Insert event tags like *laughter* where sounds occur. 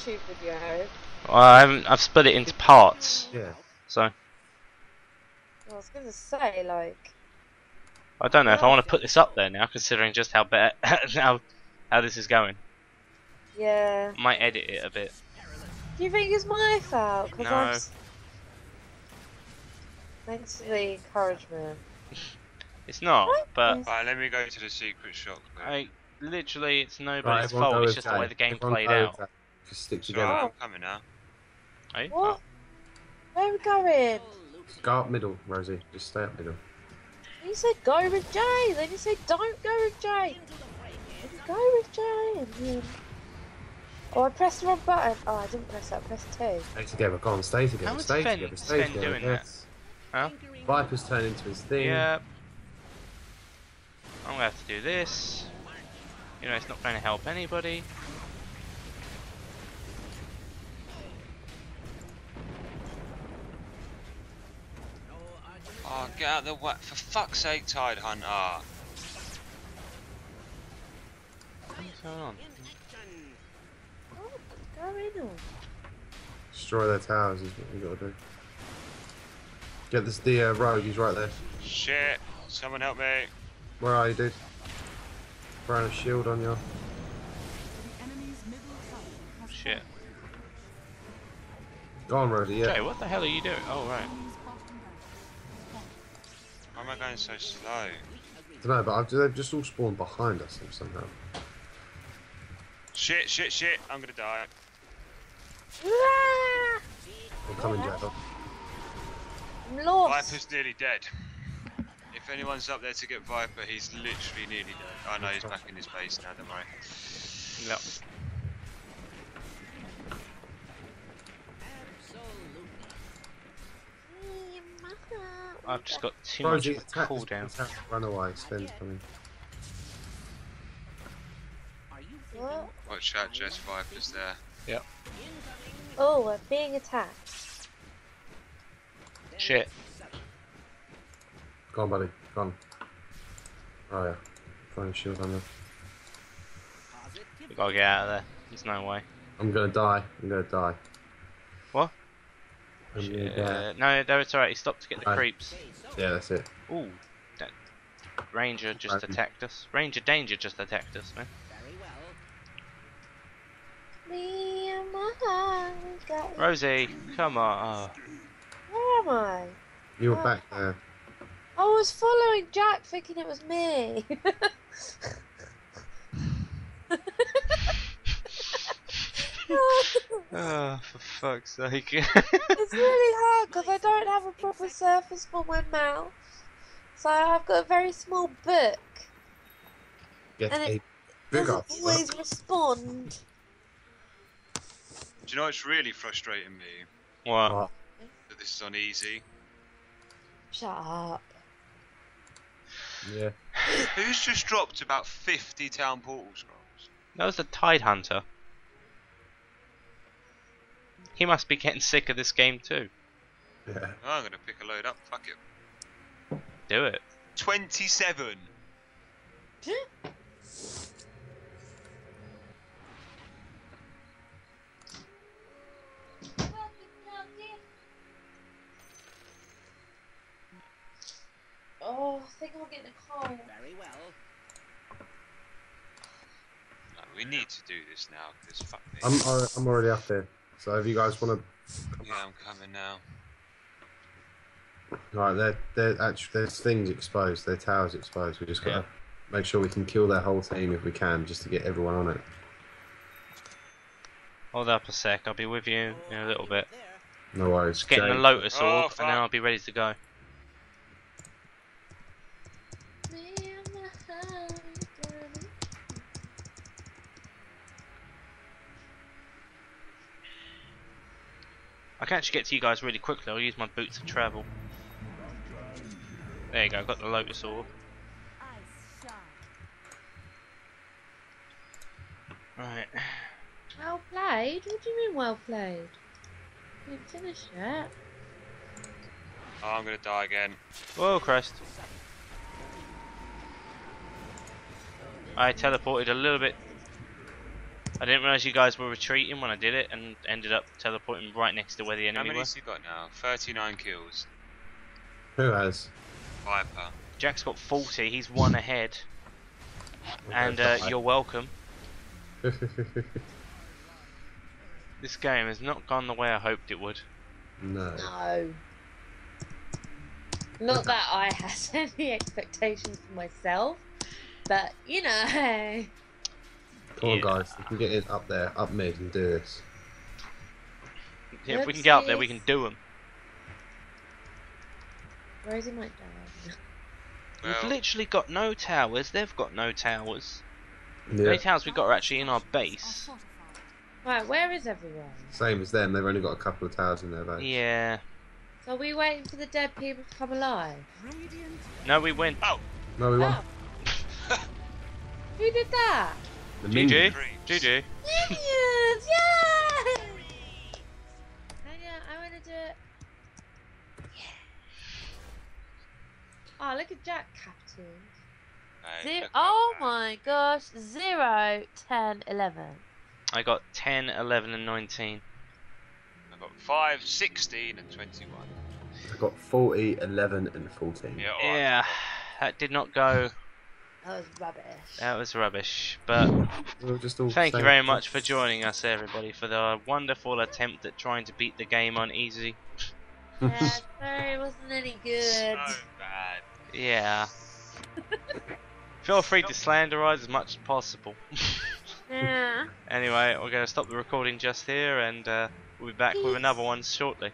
YouTube video? Well, I haven't, I've split it into parts, Yeah. so I was gonna say like. I don't know if I want to put this up there now, considering just how bad *laughs* how how this is going. Yeah. Might edit it a bit. Do you think it's my fault? 'Cause No. I'm Thanks for the encouragement. *laughs* It's not, but Yes. Right, let me go to the secret shop. quick. I literally it's nobody's everyone go fault. It's with just the way the game Everyone played out. Jay. Just stick It's together. alright, I'm coming now. Eh? What? Where are we going? Go up middle, Rosie. Just stay up middle. You said go with Jay, then you said don't go with Jay. Go with Jay. And then... Oh, I pressed the wrong button. Oh, I didn't press that. I pressed two. Stay together. Go on, stay together. How was stay Sven- together. Stay Sven together. doing that? yes. Huh? Viper's turned into his thing. Yeah. I'm gonna have to do this. You know, it's not going to help anybody. Oh, get out of the way. For fuck's sake, Tide Hunter. What's going on? Oh, go in on. Destroy their towers is what we gotta do. Get this the uh, rogue. He's right there. Shit. Someone help me. Where are you, dude? Throwing a shield on you. Shit. Go on, Rosie. Yeah. Jay, what the hell are you doing? Oh right. Why am I going so slow? I don't know, but I've, they've just all spawned behind us somehow. Shit, shit, shit. I'm gonna die. Ah! *laughs* I'm coming, Jack. I'm lost. Viper's nearly dead. If anyone's up there to get Viper, he's literally nearly dead. I know he's back in his base now, don't worry. Yep. I've just got too much of a attack, cooldown. attack, run away. Sven's coming. Watch out, Jess. Viper's there. Yep. Oh, we're being attacked. Shit. Go on, buddy. Go on. Oh yeah. Throwing a shield on you. We gotta get out of there. There's no way. I'm gonna die. I'm gonna die. What? I'm gonna Shit. No, no, it's alright. He stopped to get the Aye. creeps. Yeah, that's it. Ooh. That Ranger just Right. attacked us. Ranger Danger just attacked us, man. Me and my heart got Rosie, come on. Oh. Where am I? You were oh. back there. I was following Jack thinking it was me. *laughs* *laughs* *laughs* Oh, for fuck's sake. It's really hard because I don't have a proper surface for my mouth. So I've got a very small book. Get And a it bigger. Doesn't always respond. Do you know what's really frustrating me? what? What? That this is on easy. Shut up. Yeah. Who's just dropped about 50 town portal scrolls? That was the Tide Hunter. He must be getting sick of this game too. Yeah. Oh, I'm gonna pick a load up. Fuck it. Do it. 27. Oh, I think I'm getting a cold. Very well. No, we need to do this now because fuck this. I'm I'm already up there. So if you guys want to, yeah, I'm coming now. to, right, they're they're actually there's things exposed. Their towers exposed. We just gotta make sure we can kill their whole team if we can, just to get everyone on it. Hold up a sec. I'll be with you in a little bit. No worries. Just getting Jay- the Lotus Oh, Orb, and then I'll be ready to go. Me and my heart got- I can actually get to you guys really quickly. I'll use my boots of travel. There you go. Got the Lotus Orb. Right. Well played? What do you mean well played? You didn't finish yet. Oh, I'm gonna die again. Whoa, Christ. I teleported a little bit I didn't realise you guys were retreating when I did it, and ended up teleporting right next to where the enemy How enemy many was. has he got now? 39 kills. Who has? Viper. Jack's got 40. He's one ahead, *laughs* and uh, you're welcome. *laughs* This game has not gone the way I hoped it would. no. No. Not that I had *laughs* any expectations for myself, but you know. Come on, Yeah. guys. We can get it up there, up mid, and do this. Yeah, if we can get up there, we can do them. Rosie might die. We've Well, literally got no towers. They've got no towers. The Yeah. only towers we've got are actually in our base. Right, where is everyone? Same as them. They've only got a couple of towers in their base. Yeah. So are we waiting for the dead people to come alive? No, we win. Oh. No, we won. Oh. Who did that? The GG. minions. GG. Minions! Yay! Hang on, I want to do it. Oh, look at Jack Captain. no, Zero, look oh how bad. my gosh, zero, ten, eleven. I got 10, 11, and 19. I've got 5, 16, and 21. I've got 40, 11, and 14. Yeah, alright. Yeah, that did not go. That was rubbish. That was rubbish. But We'll just all thank you very much for joining us, everybody, for the wonderful attempt at trying to beat the game on easy. yeah, *laughs* sorry, it wasn't any good. So bad. Yeah. *laughs* Feel free to slander us as much as possible. Yeah. *laughs* anyway, we're going to stop the recording just here, and uh, we'll be back with another one shortly.